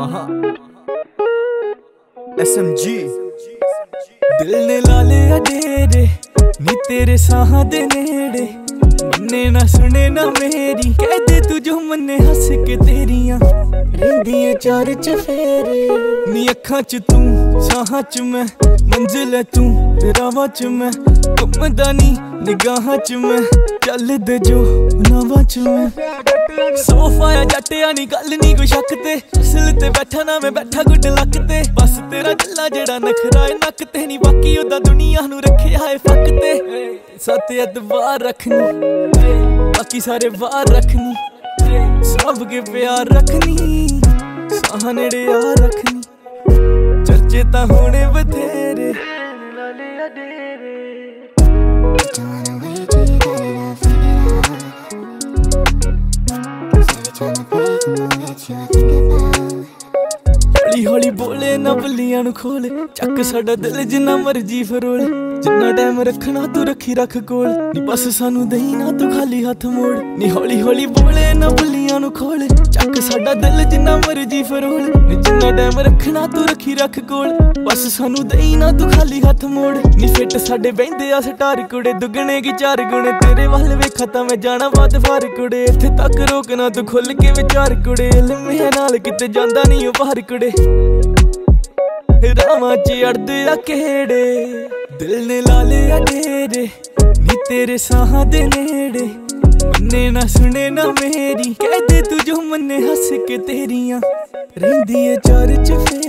ਆਹਾ। ਐਸਐਮਜੀ। ਦਿਲ ਨੇ ਲਾ ਲਿਆ ਡੇਰੇ ਨੀ ਤੇਰੇ ਸਾਹਾਂ ਦੇ ਨੇੜੇ। ਮੰਨੇ ਨਾ ਸੁਣੇ ਨਾ ਮੇਰੀ ਕਹਦੇ ਤੂੰ ਜੋ ਮੰਨੇ ਹੱਸ ਕੇ ਤੇਰੀਆਂ। ਰਹਿੰਦੀਆਂ ਚਾਰ ਚਫੇਰੇ ਨੀ ਅੱਖਾਂ ਚ ਤੂੰ ਸਾਹਾਂ ਚ ਮੈਂ। ਮੰਜ਼ਿਲ ਹੈ ਤੂੰ ਤੇ ਰਾਵਾਂ ਚ ਮੈਂ। ਘੁੰਮਦਾ ਨੀ ਨਿਗਾਹਾਂ ਚ ਮੈਂ। ਚੱਲਦੇ ਜੋ ਨਾਵਾਂ ਚ ਮੈਂ। ਸੋਫਾ ਆ ਜੱਟਿਆ ਨੀ ਗੱਲ ਨੀ ਕੋਈ ਸ਼ੱਕ ਤੇ। ਅਸਲ ਤੇ ਬੈਠਾ ਨਾ ਮੈਂ ਬੈਠਾ ਗੁੱਡ ਲੱਕ ਤੇ। ਬਸ ਤੇਰਾ ਗੱਲਾ ਜਿਹੜਾ ਨਖਰਾ ਏ, ਨੱਕ ਤੇ ਨਹੀਂ ਬਾਕੀ ਉਹਦਾ ਦੁਨੀਆ ਨੂੰ ਰੱਖਿਆ ਏ ਫੱਕ ਤੇ। ਸੱਤ ਅਦਵਾਰ ਰੱਖਣੀ, ਬਾਕੀ ਸਾਰੇ ਵਾਰ ਰੱਖਣੀ। ਸਭ ਕੇ ਪਿਆਰ ਰੱਖਣੀ, ਸਾਹ ਨੇੜੇ ਆ ਰੱਖਣੀ। ਚਰਚੇ ਤਾਂ ਹੋਣੇ ਬਥੇਰੇ ਹੌਲੀ ਹੌਲੀ ਬੋਲੇ ਨਾ ਬੱਲੀਆਂ ਨੂੰ ਖੋਲ। ਚੱਕ ਸਾਡਾ ਦਿਲ ਜਿੰਨਾ ਮਰਜ਼ੀ ਫਰੋਲ। ਜਿੰਨਾ ਟਾਈਮ ਰੱਖਣਾ ਤੂੰ ਰੱਖੀ ਰੱਖ ਕੋਲ। ਨੀ ਬਸ ਸਾਨੂੰ ਦਈ ਨਾ ਤੂੰ ਖਾਲੀ ਹੱਥ ਮੋੜ। ਨੀ ਹੌਲੀ ਹੌਲੀ ਬੋਲੇ ਨਾ ਬੱਲੀਆਂ ਨੂੰ ਖੋਲ, ਚੱਕ ਸਾਡਾ ਦਿਲ ਜਿੰਨਾ ਮਰਜ਼ੀ ਫਰੋਲ। ਨੀ ਜਿੰਨਾ ਟਾਈਮ ਰੱਖਣਾ ਤੂੰ ਰੱਖੀ ਰੱਖ ਕੋਲ। ਬਸ ਸਾਨੂੰ ਦਈ ਨਾ ਤੂੰ ਖਾਲੀ ਹੱਥ ਮੋੜ। ਨੀ ਫਿੱਟ ਸਾਡੇ ਬਹਿੰਦੇ ਆ ਸਟਾਰ ਕੁੜੇ, ਦੁੱਗਣੇ ਕੀ ਚਾਰ ਗੁਣੇ। ਤੇਰੇ ਵੱਲ ਵੇਖਾ ਤਾਂ ਮੈਂ ਜਾਣਾ ਵੱਧ ਫਾਰ ਕੁੜੇ। ਇੱਥੇ ਤੱਕ ਰੋਕਣਾ ਤੂੰ ਖੁੱਲ ਕੇ ਵਿਚਾਰ ਕੁੜੇ। ਲੰਮੇ ਨਾਲ ਕਿਤੇ ਜਾਂਦਾ ਨਹੀਂ ਉਹ ਬਾਹਰ ਕੁੜੇ। ਰਾਵਾਂ ਚ ਅੜਦੇ ਆ ਕਿਹੜੇ? ਦਿਲ ਨੇ ਲਾ ਲਿਆ ਡੇਰੇ, ਨੀ ਤੇਰੇ ਸਾਹਾਂ ਦੇ ਨੇੜੇ। ਮੰਨੇ ਨਾ ਸੁਣੇ ਨਾ ਮੇਰੀ ਕਹਦੇ ਤੂੰ ਜੋ ਮੰਨੇ ਹੱਸ ਕੇ ਤੇਰੀਆਂ। ਰਹਿੰਦੀ ਏ ਚਾਰ ਚਫੇਰੇ